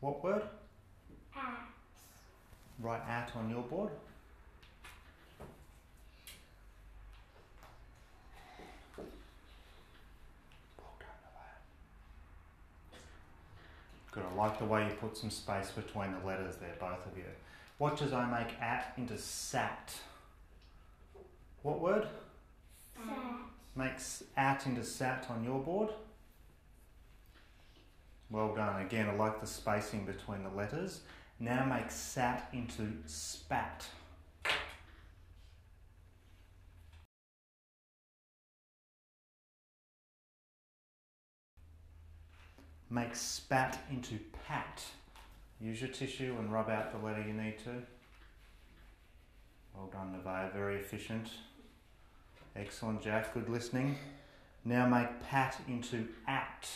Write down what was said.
What word? At. Write at on your board. Good. I like the way you put some space between the letters there, both of you. Watch as I make at into sat. What word? Sat. Makes at into sat on your board. Well done. Again, I like the spacing between the letters. Now make sat into spat. Make spat into pat. Use your tissue and rub out the letter you need to. Well done, Nevaeh. Very efficient. Excellent, Jack. Good listening. Now make pat into at.